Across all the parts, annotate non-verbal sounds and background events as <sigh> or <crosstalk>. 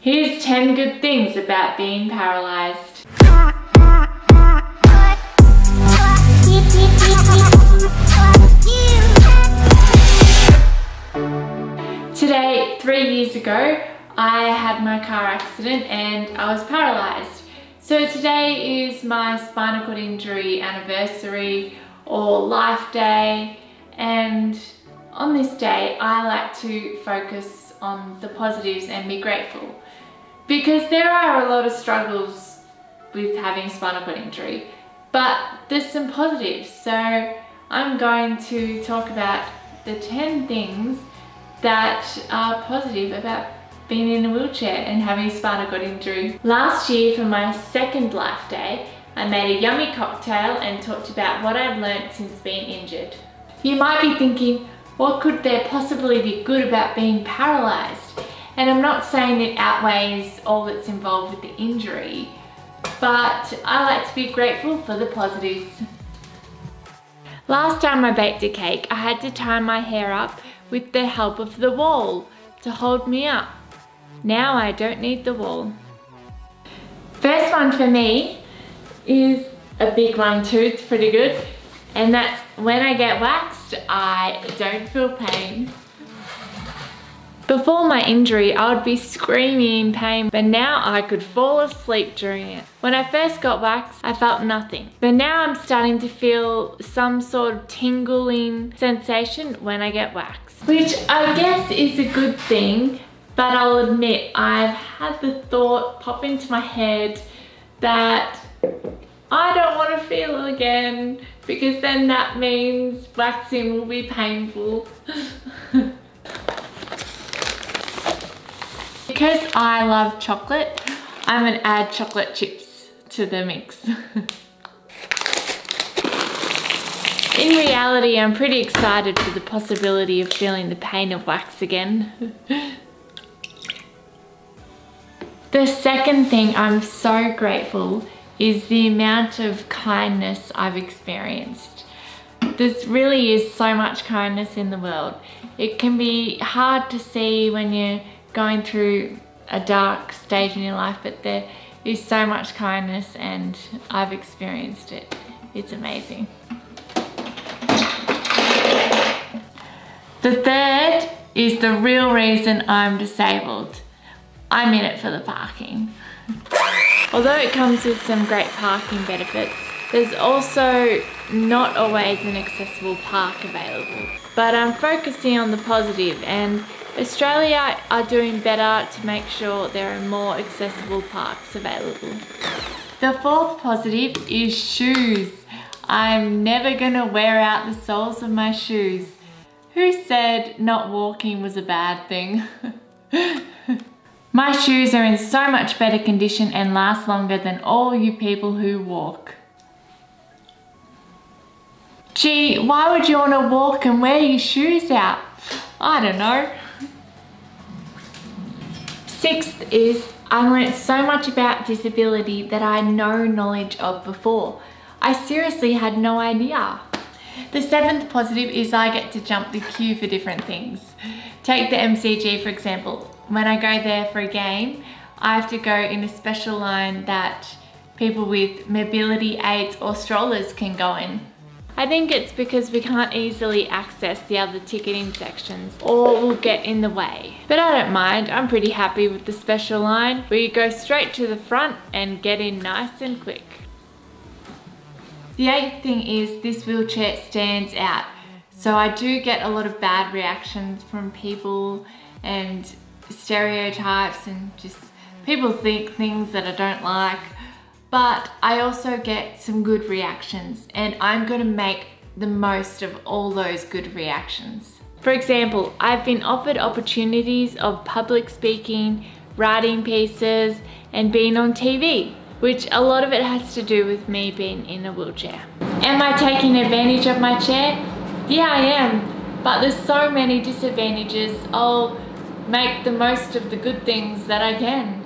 Here's 10 good things about being paralysed. Today, three years ago, I had my car accident and I was paralysed. So today is my spinal cord injury anniversary or life day and on this day I like to focus on the positives and be grateful because there are a lot of struggles with having spinal cord injury but there's some positives so I'm going to talk about the 10 things that are positive about being in a wheelchair and having spinal cord injury. Last year for my second life day I made a yummy cocktail and talked about what I've learnt since being injured. You might be thinking what could there possibly be good about being paralysed? And I'm not saying it outweighs all that's involved with the injury, but I like to be grateful for the positives. Last time I baked a cake, I had to tie my hair up with the help of the wall to hold me up. Now I don't need the wall. First one for me is a big one too, it's pretty good. And that's when I get waxed, I don't feel pain. Before my injury, I would be screaming in pain, but now I could fall asleep during it. When I first got waxed, I felt nothing. But now I'm starting to feel some sort of tingling sensation when I get waxed. Which I guess is a good thing, but I'll admit I've had the thought pop into my head that I don't want to feel again because then that means waxing will be painful. <laughs> because I love chocolate, I'm gonna add chocolate chips to the mix. <laughs> In reality, I'm pretty excited for the possibility of feeling the pain of wax again. <laughs> the second thing I'm so grateful is the amount of kindness I've experienced. There really is so much kindness in the world. It can be hard to see when you're going through a dark stage in your life, but there is so much kindness and I've experienced it. It's amazing. The third is the real reason I'm disabled. I'm in it for the parking. Although it comes with some great parking benefits, there's also not always an accessible park available. But I'm focusing on the positive and Australia are doing better to make sure there are more accessible parks available. The fourth positive is shoes. I'm never gonna wear out the soles of my shoes. Who said not walking was a bad thing? <laughs> My shoes are in so much better condition and last longer than all you people who walk. Gee, why would you want to walk and wear your shoes out? I don't know. Sixth is I learnt so much about disability that I had no knowledge of before. I seriously had no idea. The seventh positive is I get to jump the queue for different things. Take the MCG for example when I go there for a game, I have to go in a special line that people with mobility aids or strollers can go in. I think it's because we can't easily access the other ticketing sections or we'll get in the way. But I don't mind, I'm pretty happy with the special line where you go straight to the front and get in nice and quick. The eighth thing is this wheelchair stands out. So I do get a lot of bad reactions from people and stereotypes and just people think things that I don't like. But I also get some good reactions and I'm gonna make the most of all those good reactions. For example, I've been offered opportunities of public speaking, writing pieces, and being on TV, which a lot of it has to do with me being in a wheelchair. Am I taking advantage of my chair? Yeah, I am, but there's so many disadvantages. I'll make the most of the good things that I can.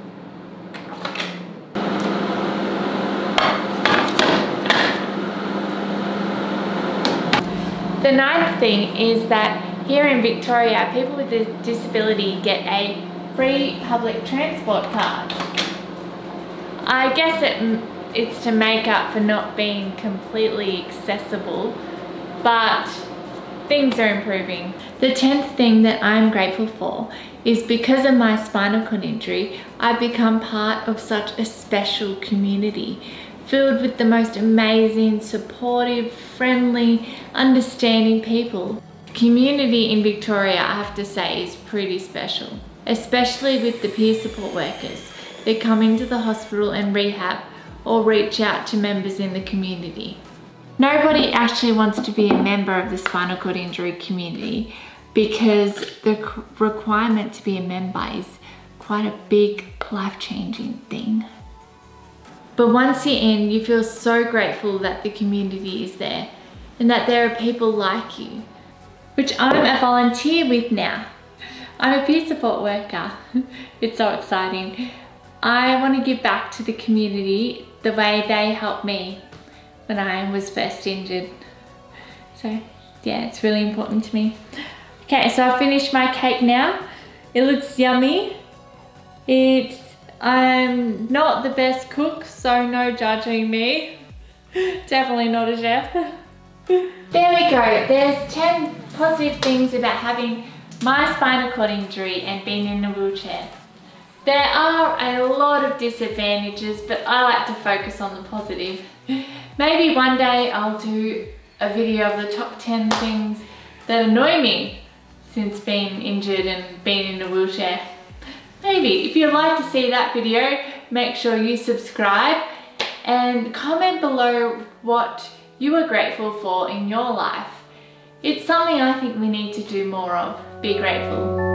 The ninth thing is that here in Victoria, people with a disability get a free public transport card. I guess it, it's to make up for not being completely accessible, but things are improving. The 10th thing that I'm grateful for is because of my spinal cord injury, I've become part of such a special community filled with the most amazing, supportive, friendly, understanding people. The community in Victoria, I have to say, is pretty special, especially with the peer support workers that come into the hospital and rehab or reach out to members in the community. Nobody actually wants to be a member of the spinal cord injury community because the requirement to be a member is quite a big life-changing thing. But once you're in, you feel so grateful that the community is there and that there are people like you, which I'm a volunteer with now. I'm a peer support worker. <laughs> it's so exciting. I want to give back to the community the way they helped me when I was first injured. So yeah, it's really important to me. Okay, so I finished my cake now. It looks yummy. It's, I'm not the best cook, so no judging me. <laughs> Definitely not a chef. <laughs> there we go. There's 10 positive things about having my spinal cord injury and being in a wheelchair. There are a lot of disadvantages, but I like to focus on the positive. Maybe one day I'll do a video of the top 10 things that annoy me since being injured and being in a wheelchair. Maybe. If you'd like to see that video, make sure you subscribe and comment below what you are grateful for in your life. It's something I think we need to do more of. Be grateful.